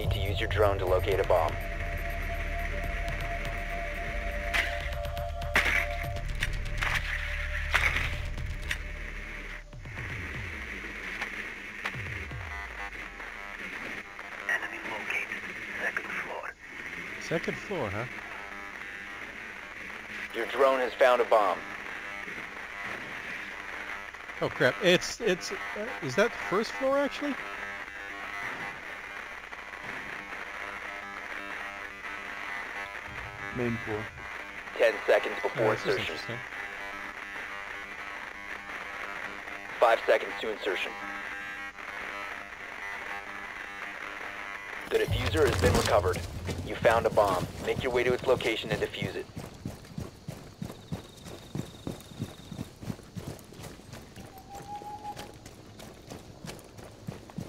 Need to use your drone to locate a bomb. Enemy located. Second floor. Second floor, huh? Your drone has found a bomb. Oh crap! It's it's. Uh, is that the first floor actually? Main floor. Ten seconds Oh, before this insertion. Five seconds to insertion. The diffuser has been recovered. You found a bomb. Make your way to its location and defuse it.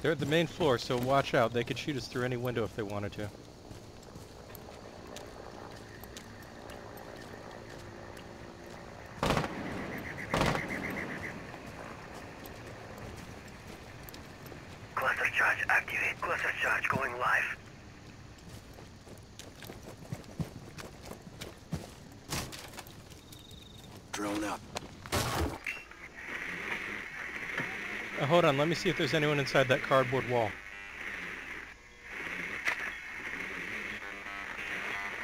They're at the main floor, so watch out. They could shoot us through any window if they wanted to. Cluster charge activate. Cluster charge going live. Drone up. Uh, hold on, let me see if there's anyone inside that cardboard wall.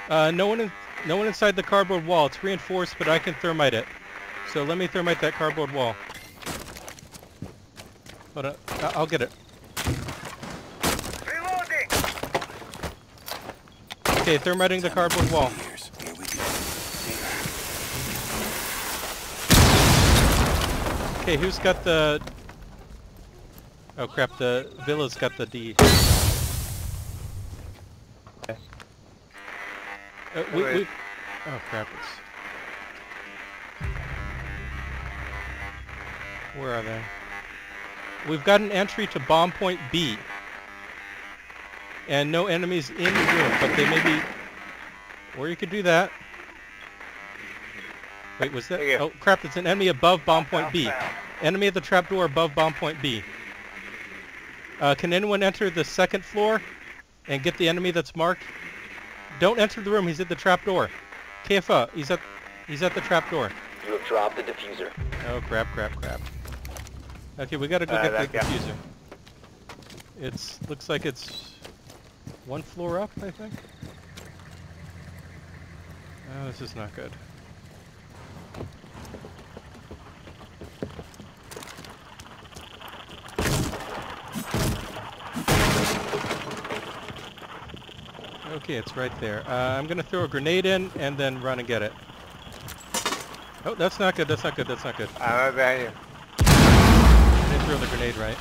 Uh, no one, in, no one inside the cardboard wall. It's reinforced, but I can thermite it. So let me thermite that cardboard wall. Hold on, I'll get it. Okay, thermiting the cardboard wall. Years. Here we go. Okay, who's got the... Oh crap, the villa's got the D. Uh, we, we, oh crap, it's... Where are they? We've got an entry to bomb point B. And no enemies in the room, but they may be... Or you could do that. Wait, was that... There you go. Oh crap, it's an enemy above bomb point B. Enemy at the trapdoor above bomb point B. Uh, can anyone enter the second floor and get the enemy that's marked? Don't enter the room. He's at the trapdoor. KFA, he's at he's at the trapdoor. You have dropped the diffuser. Oh crap, crap, crap. Okay, we gotta go Uh, get that the guy. diffuser. It's looks like it's one floor up, I think. Oh, this is not good. Okay, it's right there. Uh, I'm gonna throw a grenade in and then run and get it. Oh, that's not good. That's not good. That's not good. I'm right behind you. I didn't throw the grenade right.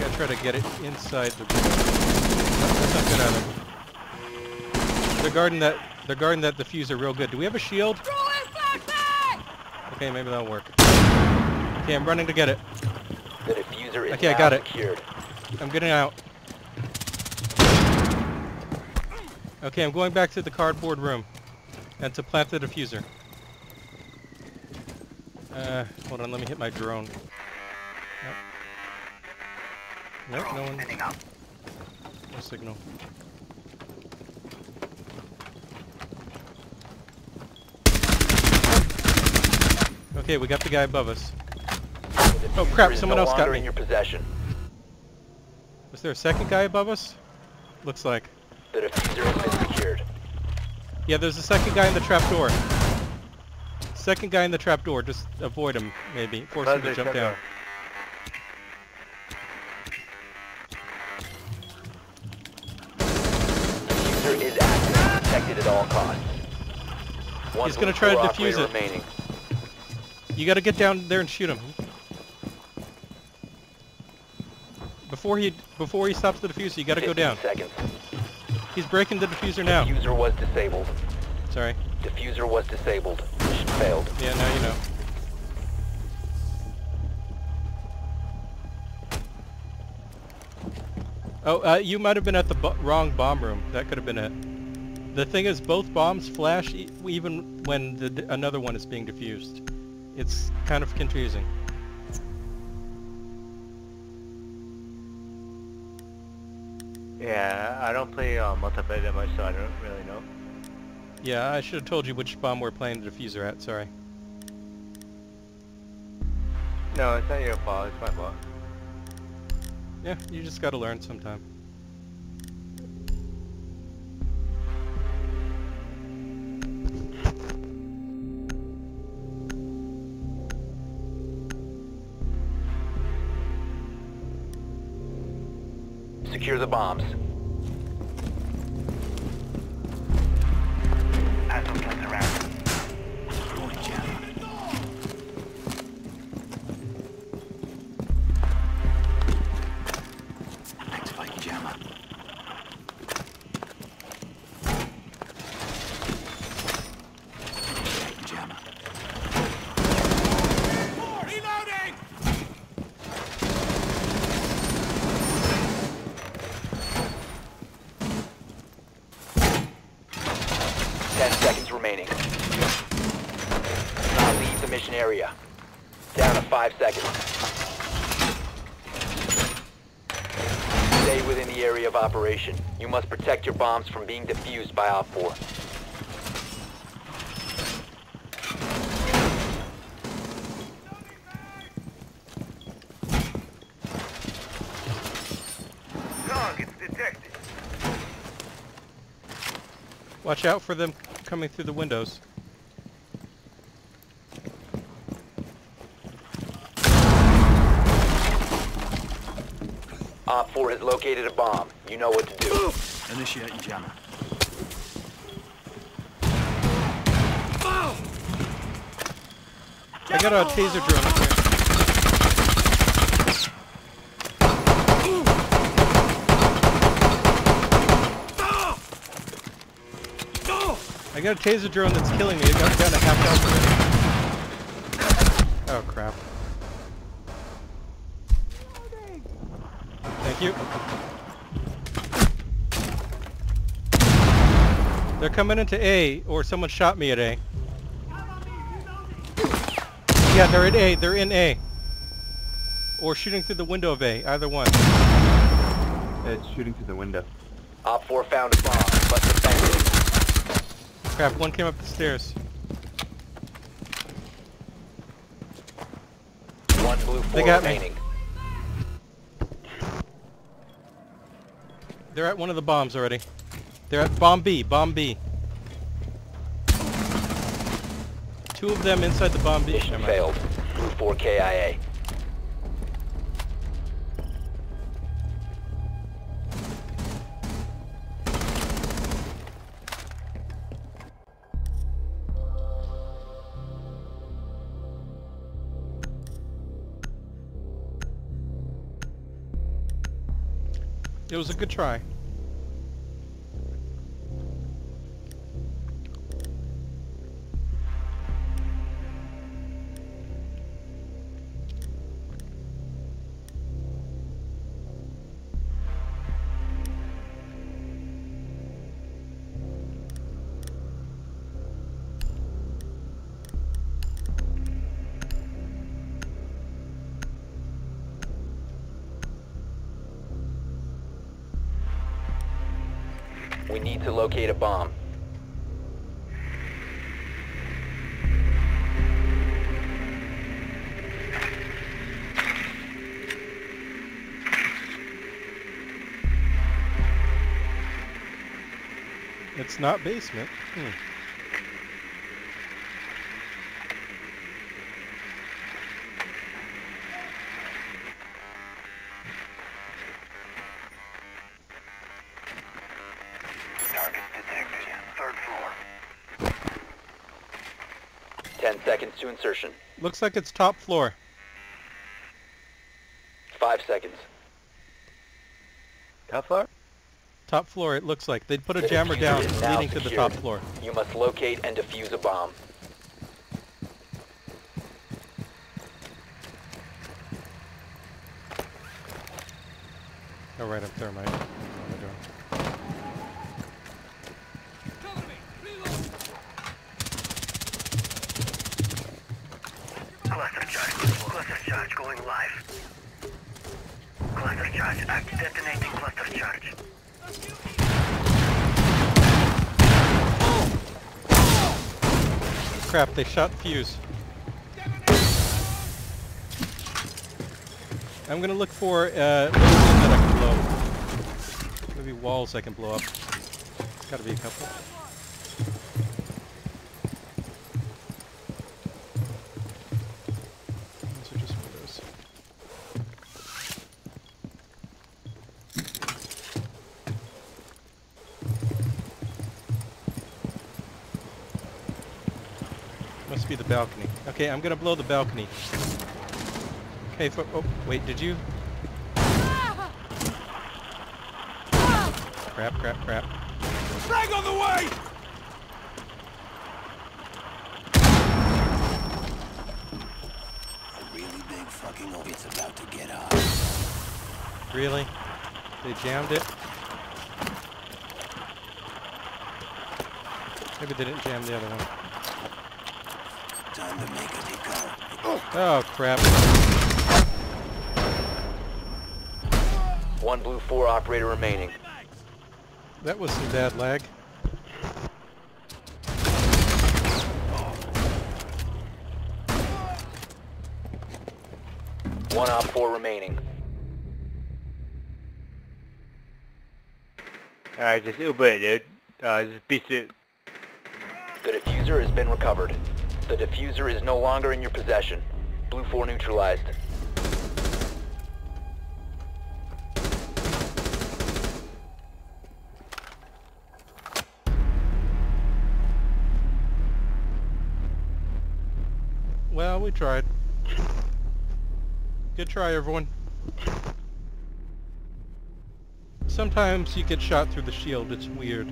I gotta try to get it inside the. That's not good either. They're guarding that. They're guarding that diffuser real good. Do we have a shield? Okay, maybe that'll work. Okay, I'm running to get it. The diffuser is Okay, I got it. secured. I'm getting out. Okay, I'm going back to the cardboard room and to plant the diffuser. Uh, hold on, let me hit my drone. Nope. No one, no signal. Okay, we got the guy above us. Oh, crap, someone no else got me. in your possession. Was there a second guy above us? Looks like. The diffuser has been secured. Yeah, there's a second guy in the trap door. Second guy in the trap door. Just avoid him, maybe. Force him to jump down. trapdoor. Diffuser is active protected at all costs. One He's gonna try to defuse it. Remaining. You gotta get down there and shoot him. Before he before he stops the diffuser, you gotta go down. seconds. He's breaking the diffuser now. Diffuser was disabled. Sorry. Diffuser was disabled. Failed. Yeah, now you know. Oh, uh, you might have been at the bo wrong bomb room. That could have been it. The thing is, both bombs flash e even when the d another one is being defused. It's kind of confusing. Yeah, I don't play uh, multiplayer that much, so I don't really know. Yeah, I should have told you which bomb we're playing the diffuser at. Sorry. No, it's not your fault. It's my fault. Yeah, you just gotta learn sometime. Secure the bombs. Leave area. Down to five seconds. Stay within the area of operation. You must protect your bombs from being defused by Op 4. Detected. Watch out for them coming through the windows. Op 4 has located a bomb. You know what to do. Initiating jammer. I got a taser drone up here. I got a taser drone that's killing me. It got down to half health already. Oh crap. Thank you. They're coming into A, or someone shot me at A. Yeah, they're in A. They're in A. Or shooting through the window of A. Either one. It's shooting through the window. Op 4 found a bomb. Must defend it. Crap, one came up the stairs. One blue 4 They got me. They're at one of the bombs already. They're at bomb B. Bomb B. Two of them inside the bomb B. Mission failed. Blue 4 KIA. It was a good try. Need to locate a bomb. It's not basement. Hmm. 10 seconds to insertion. Looks like it's top floor. 5 seconds. Top floor? Top floor, it looks like. They'd put a the jammer down leading secured. to the top floor. You must locate and defuse a bomb. All right, I'm thermite. Charge act detonating cluster charge. Crap, they shot fuse. I'm gonna look for uh, that I can blow. Maybe walls I can blow up. Gotta be a couple. Be the balcony. Okay, I'm gonna blow the balcony. Okay, fo- oh, wait, did you? Crap, crap, crap. A really big fucking o- It's about to get hot. Really? They jammed it? Maybe they didn't jam the other one. Time to make a decal. Oh, crap. One Blue 4 operator remaining. That was some bad lag. One Op 4 remaining. Alright, just Uber it, dude. Uh, just beat it. The diffuser has been recovered. The diffuser is no longer in your possession. Blue 4 neutralized. Well, we tried. Good try, everyone. Sometimes you get shot through the shield. It's weird.